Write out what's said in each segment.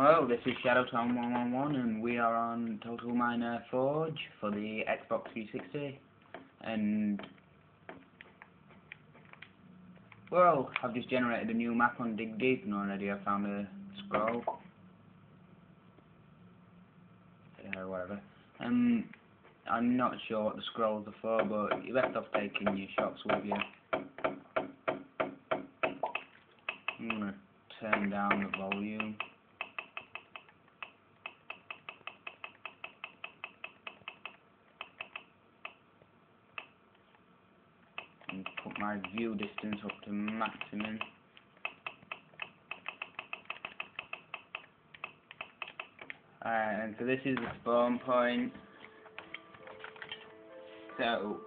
Hello, this is ShadowTom111 and we are on Total Miner Forge for the Xbox 360 and well, I've just generated a new map on Dig Deep and already I found a scroll. Yeah, whatever. Um, I'm not sure what the scrolls are for but you're best off taking your shots with you. I'm to turn down the volume and put my view distance up to maximum. And so this is the spawn point. So,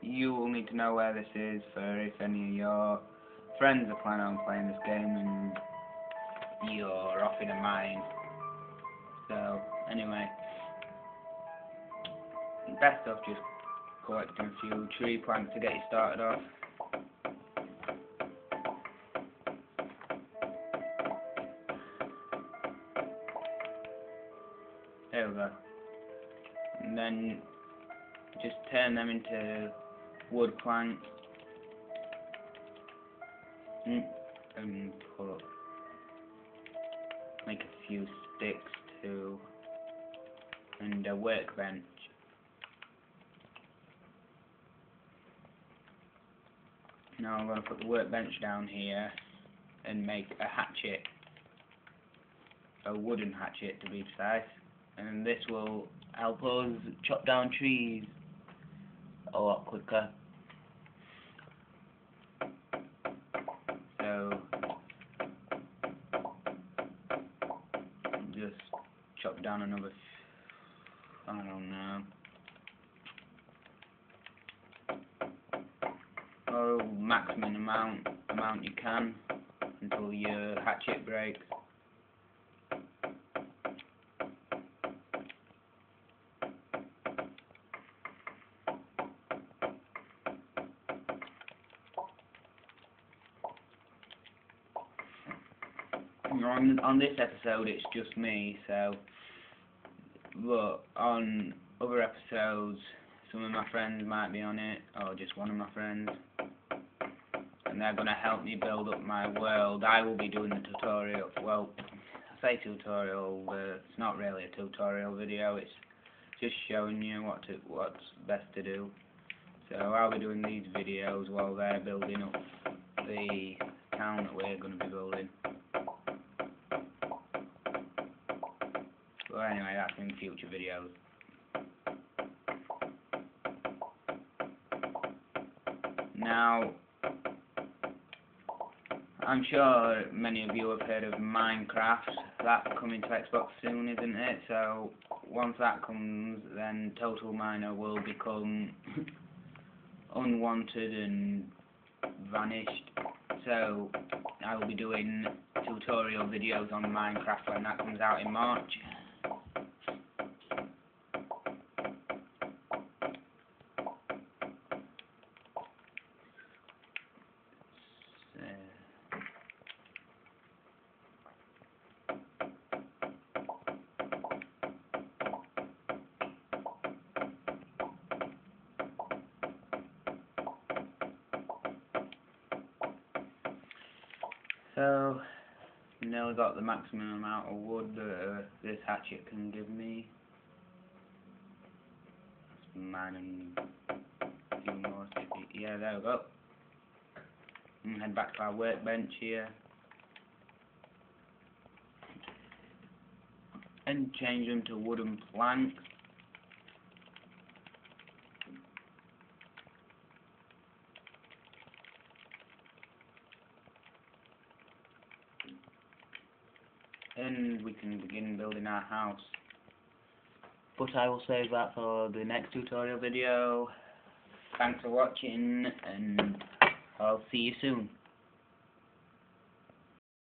you will need to know where this is for if any of your friends are planning on playing this game and you're off in a mine. So, anyway, best off just collecting a few tree planks to get you started off. There we go. And then just turn them into wood planks. Mm, and put make a few sticks too and a workbench Now I'm going to put the workbench down here and make a hatchet, a wooden hatchet to be precise, and this will help us chop down trees a lot quicker. So just chop down another, I don't know. Maximum amount amount you can until your hatchet breaks. On, on this episode it's just me, so but on other episodes some of my friends might be on it, or just one of my friends. And they're going to help me build up my world. I will be doing the tutorial. Well, I say tutorial, but it's not really a tutorial video. It's just showing you what to, what's best to do. So I'll be doing these videos while they're building up the town that we're going to be building. Well, anyway, that's in future videos. Now, I'm sure many of you have heard of Minecraft. That's coming to Xbox soon, isn't it? So, once that comes, then Total Miner will become unwanted and vanished. So, I will be doing tutorial videos on Minecraft when that comes out in March. So, nearly got the maximum amount of wood that uh, this hatchet can give me. Mine and few more. Yeah, there we go. And head back to our workbench here. And change them to wooden planks. And we can begin building our house. But I will save that for the next tutorial video. Thanks for watching and I'll see you soon.